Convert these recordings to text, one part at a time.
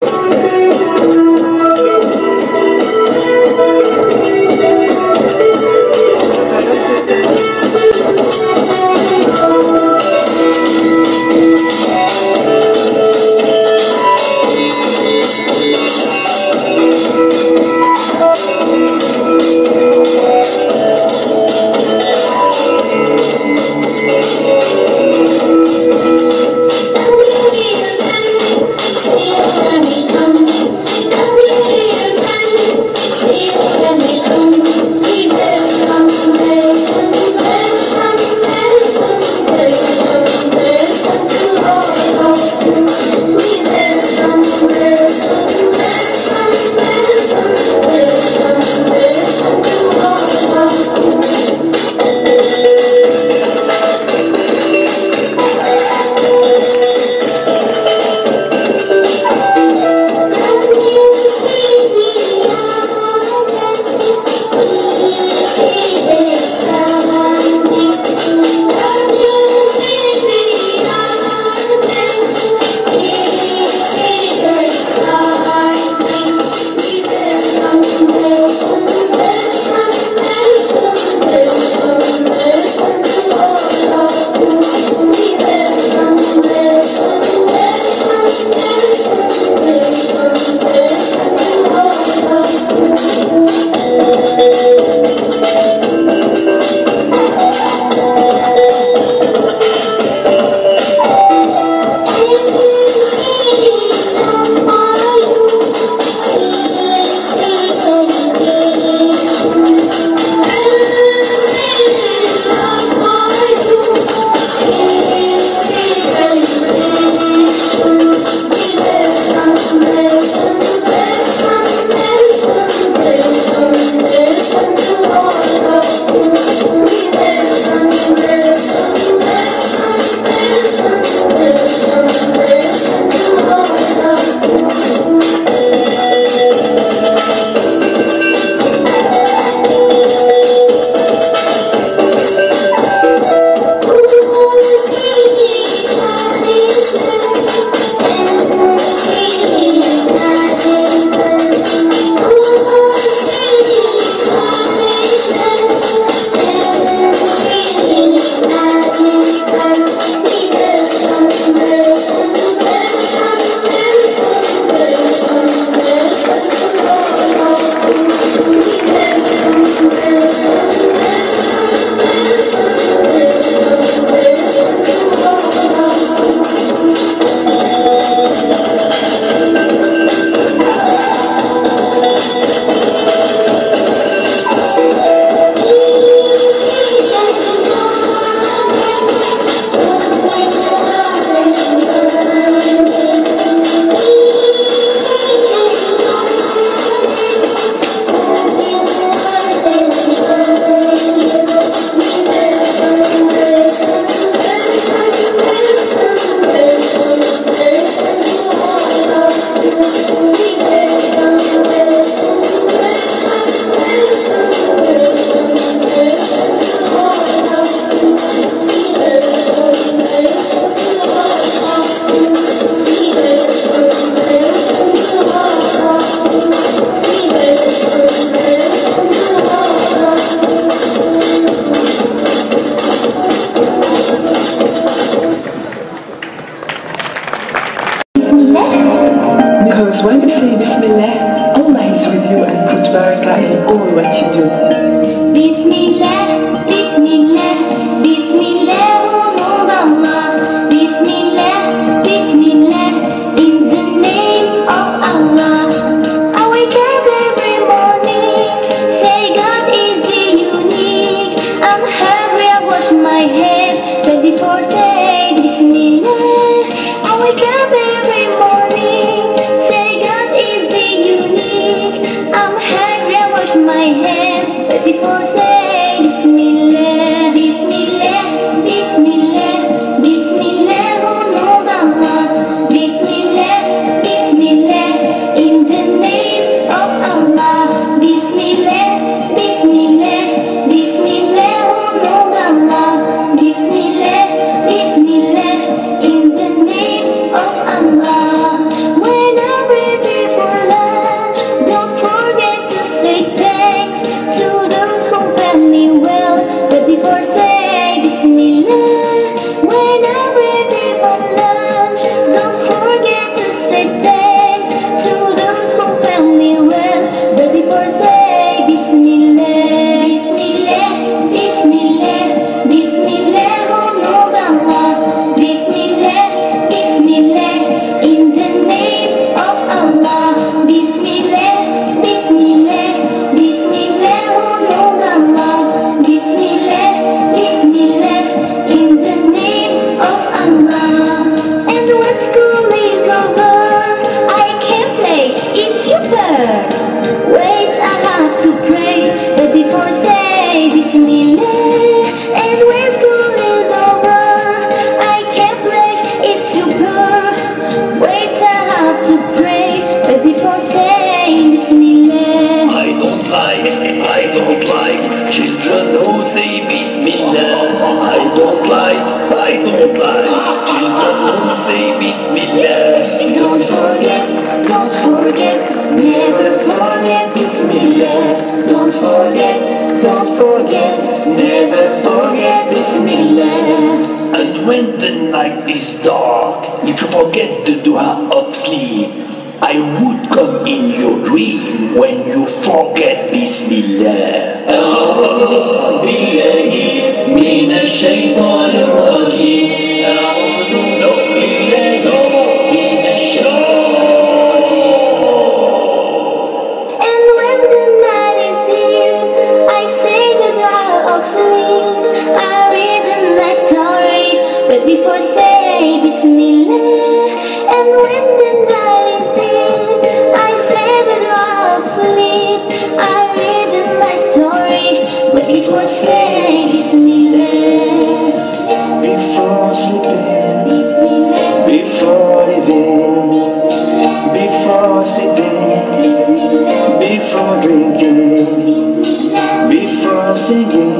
Because I don't lie children who say Bismillah. Don't forget, don't forget, never forget Bismillah. Don't forget, don't forget, never forget Bismillah. And when the night is dark, you forget the dua of sleep, I would come in your dream when you forget Bismillah. أعوذ بالله من الشيطان الرجيم أعوذ بالله من الشيطان And when the night is deep, I sing the dua of sleep. I read a nice story, but before say before living, before sitting, before drinking, before singing,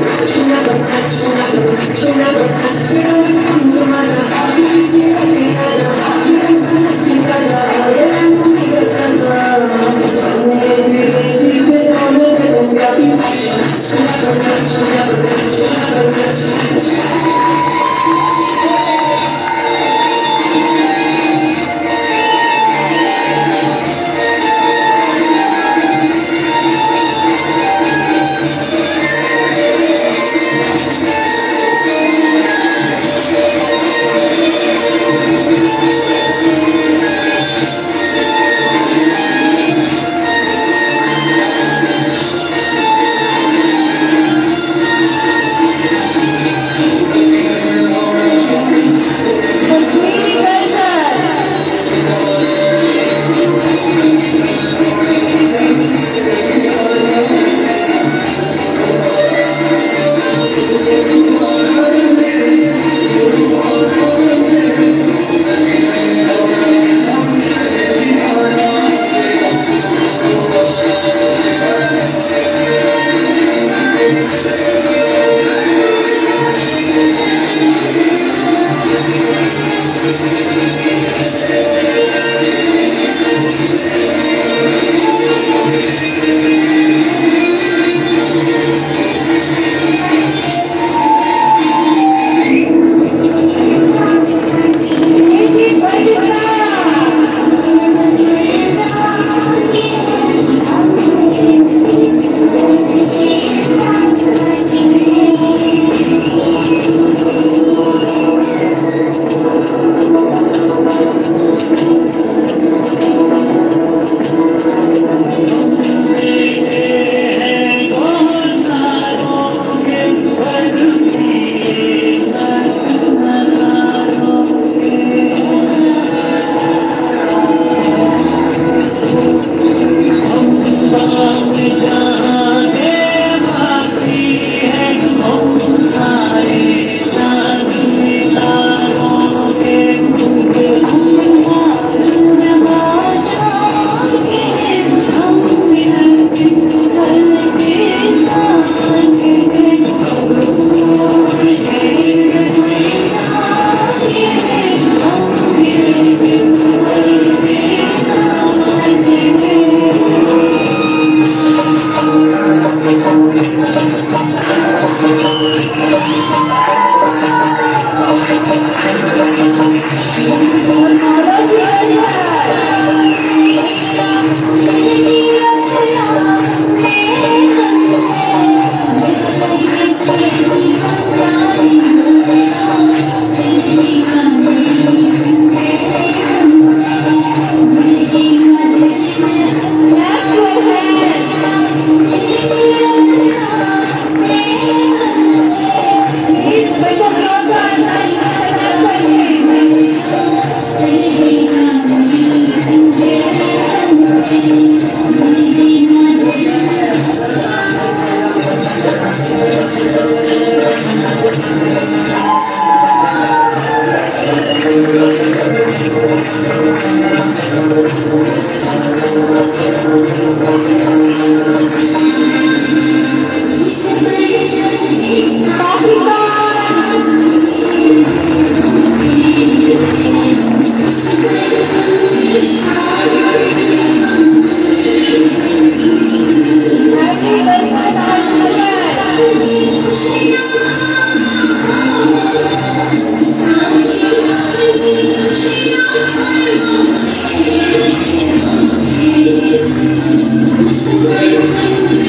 she never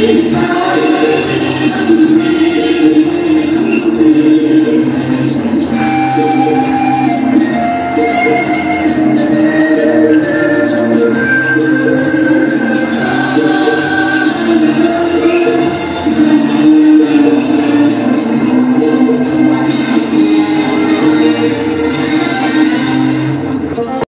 inside.